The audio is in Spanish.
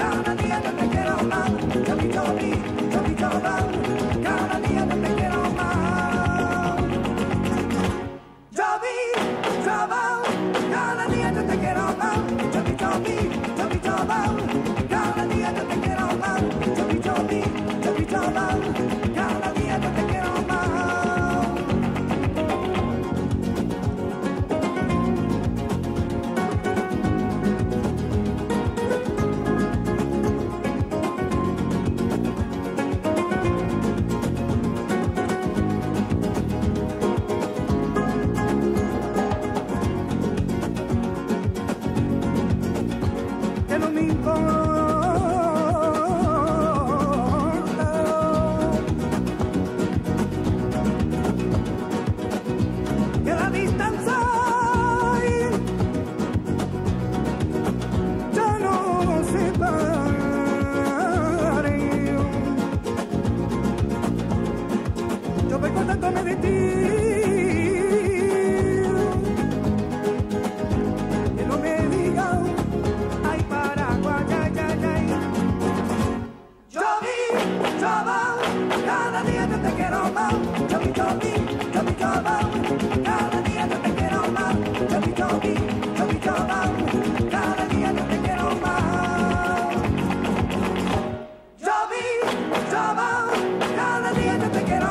cada día yo te quiero más. Chubby, chubby, chubby, acordándome de no me digan, ay ay. Yo vi, yo cada día te quiero más. Yo vi, yo cada día te quiero más. Yo vi, cada día te quiero más. Yo vi, cada día te quiero más.